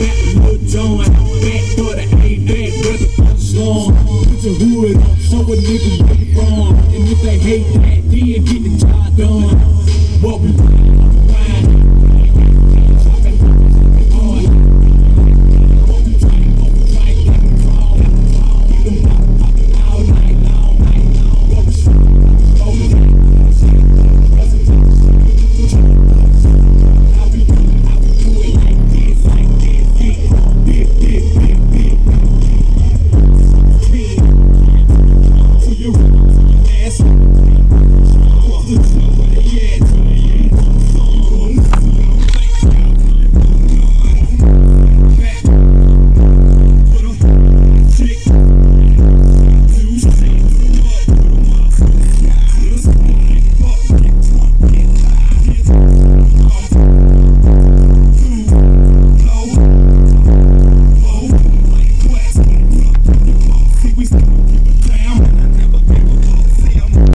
back John. Back for the A, back the. Put your hood on, show a nigga where you from. And if they hate that, then get the job done.